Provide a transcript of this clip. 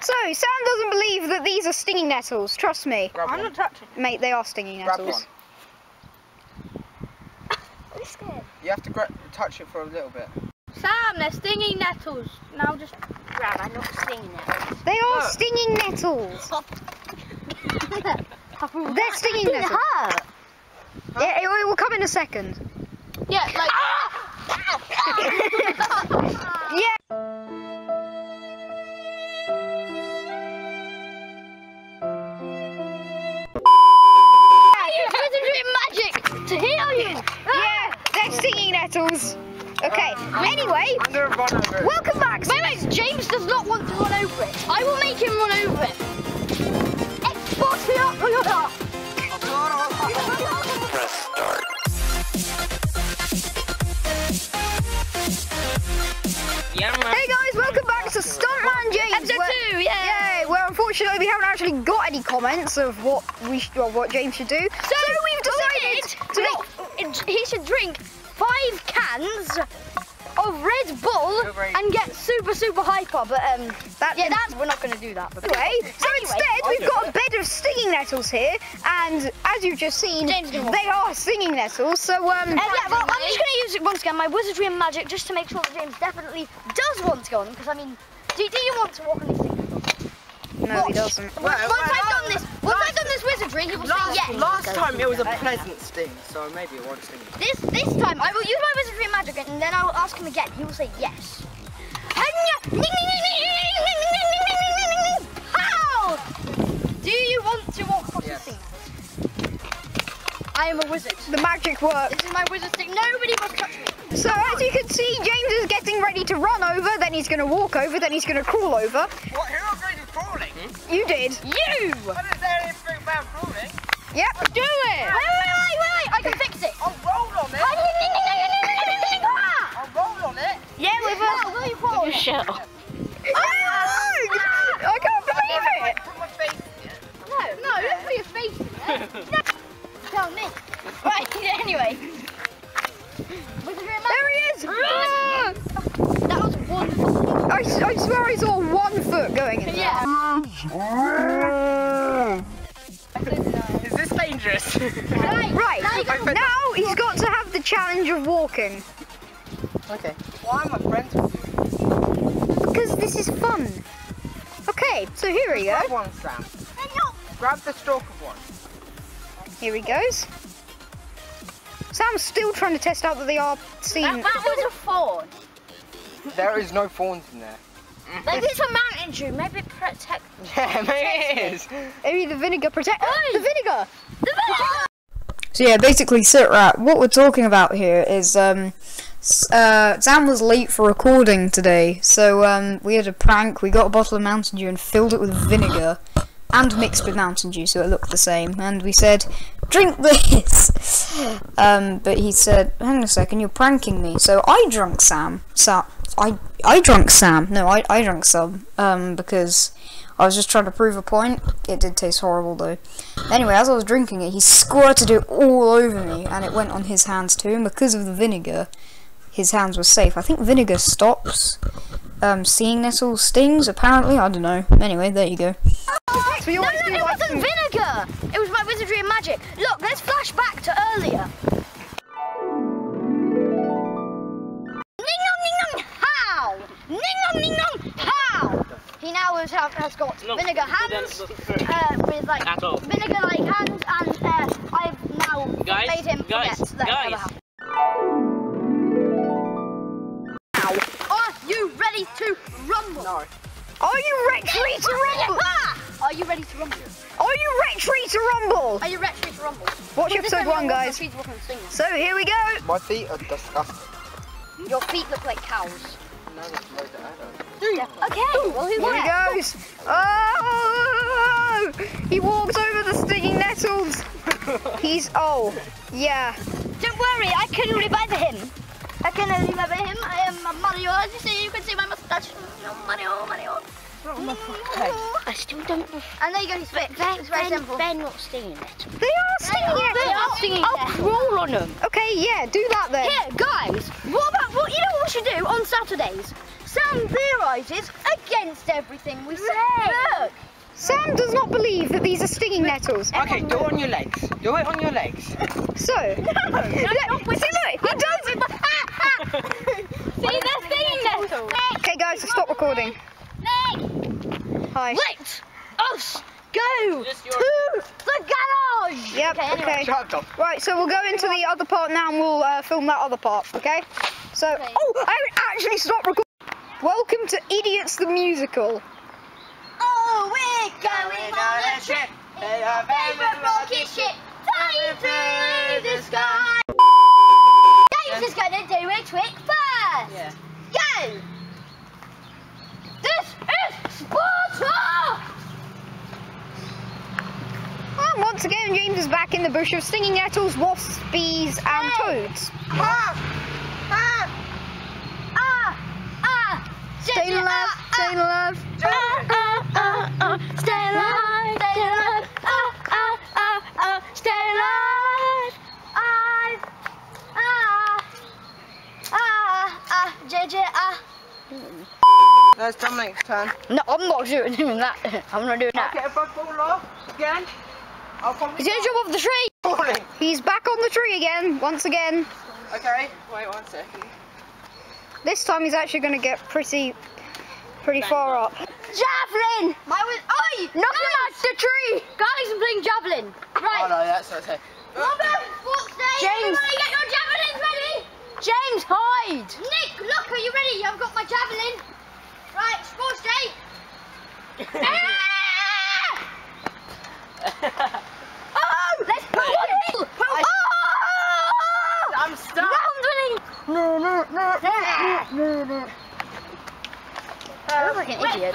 So, Sam doesn't believe that these are stinging nettles. Trust me. Grab I'm one. not touching. Mate, they are stinging Grab nettles. one. I'm scared. You have to gra- touch it for a little bit. Sam, they're stinging nettles. Now just grab. I'm not stinging nettles. They are Look. stinging nettles. They're stinging nettles. hurt. Yeah, it, it will come in a second. Yeah, like. Yeah. Stinging nettles. Okay, anyway, I'm gonna run over it. welcome back. Wait, wait, James does not want to run over it. I will make him run over it. Exportia! Press start. Hey guys, welcome back to Stuntman James. Episode where- two, yeah. Yay, well unfortunately we haven't actually got any comments of what we sh- or what James should do. So, we've decided to make Look, he should drink five cans of Red Bull and get super, super hyper. But um, that yeah, that's we're not going to do that. But Anyway, so Anyway, instead we've got a bed of stinging nettles here, and as you've just seen, James can walk. they are stinging nettles. So um, Uh, yeah, well, I'm just going to use it once again, my wizardry and magic, just to make sure that James definitely does want to go on them. Because I mean, do, do you want to walk on these things? no, he doesn't. Once, once wait, I've done this, once I've done this wizardry, he will say Last, yes. last time it was a pleasant sting, so maybe it won't sting. This this time I will use my wizardry and magic, and then I will ask him again. He will say yes. How? Do you want to walk across Yes. the sea? I am a wizard. The magic works. This is my wizard stick. Nobody must touch me. So as you can see, James is getting ready to run over, then he's going to walk over, then he's going to crawl over. What? Who agreed to crawling? You did. You! I didn't say anything about crawling. Yep. Do it! Wait, wait, wait, wait, wait! I can fix it. I'll roll on it. I'll roll on it. Yeah, with a. Will you crawl? Shut up. I can't believe it. Put my face in it. No, no, don't put your face in there. Tell me. Right, anyway. There he is. Ah! That was one. I, s- I swear I saw one foot going in there. Yeah. Is this dangerous? Right. Right, Now now he's got to have the challenge of walking. okay. Why am I friends with you? Because this is fun. Okay, so here we go. Grab one, Sam. Grab the stalk of one. Here he goes. Sam's still trying to test out that they are That, seen. that was a fawn. There is no thorns in there. Maybe it's a mountain dew. Maybe it protect. Yeah, maybe it is. Maybe the vinegar protect. Oi! the vinegar! The vinegar! So yeah, basically, sit rat. What we're talking about here is um, uh, Sam was late for recording today, so um, we had a prank. We got a bottle of Mountain Dew and filled it with vinegar, and mixed with Mountain Dew so it looked the same. And we said, "Drink this." Um, but he said, "Hang on a second, you're pranking me." So I drunk Sam. Sam. I I drunk Sam. No, I I drunk some. Um, because. I was just trying to prove a point. It did taste horrible though. Anyway, as I was drinking it, he squirted it all over me, and it went on his hands too. And because of the vinegar, his hands were safe. I think vinegar stops um, seeing nettle stings. Apparently, I don't know. Anyway, there you go. So you No, no, it wasn't some- vinegar. It was my wizardry and magic. Look, let's flash back to earlier. Ning nong ning nong how? Ning nong ning nong how? He now has, has got vinegar hands uh, with like vinegar like hands, and uh, I've now Guys, made him guys, forget that it ever guys. Ready to rumble? Ah! Are you ready to rumble? Are you ready to rumble? Are you ready to rumble? Watch This episode one, you'll walk on guys. on. So here we go. My feet are disgusting. Your feet look like cows. No, that's loads of adults. Okay, well who Here he goes. Oh! He walks over the stinging nettles. He's oh yeah. Don't worry, I can revive him. I can revive him. I am a Mario. As you see, you can see my mustache. No, Mario, Mario. Mm. I still don't know. And there you go, he's fit. It's very simple. They're not stinging it. They are stinging are, they are stinging I'll nettles. crawl on them. Okay, yeah, do that then. Here, guys, what about, what, you know what we should do on Saturdays? Sam theorises against everything we say. Look. Sam does not believe that these are stinging nettles. Okay, do it on your legs. Do it on your legs. So, look, see, look, he does it. See, they're stinging nettles. Okay, guys, stop recording. Hi. Let us go to the garage. Yep. Okay. Anyway. Okay. Shut. Right, so we'll go into the other part now and we'll uh, film that other part, okay? So, Okay. oh, I actually stopped recording. Welcome to Idiots the Musical. Oh, we're going on a trip in our favorite rocket ship, flying through the sky. James is gonna do a trick first. Yeah. Go. This is Sparta. And once again, James is back in the bush of stinging nettles, wasps, bees, and Hey. toads. Ah, ah, ah, ah. Stay alive, Ah, stay alive. ah, ah, ah, ah. Stay alive, stay alive. Ah, ah, ah, ah. Stay alive. Alive. Ah, ah, ah. JJ, ah. That's Dominic's turn. No, I'm not doing that. I'm not doing that. Get a bug fall off again. I'll He's gonna jump off the tree. falling. He's back on the tree again, once again. Okay, wait one second. This time he's actually gonna get pretty, pretty far up. Javelin! My was. Oi! Knock him out the tree! Guys, I'm playing javelin. Oh Right. no, that's what I say. Robert, what's there? James. Everybody get your javelins ready! James, hide! Nick, look, are you ready? I've got my javelin. Right, sports day. ah! Oh! Let's pull it! Pull! I- Oh! I'm stuck. Roundling! No, look like an idiot.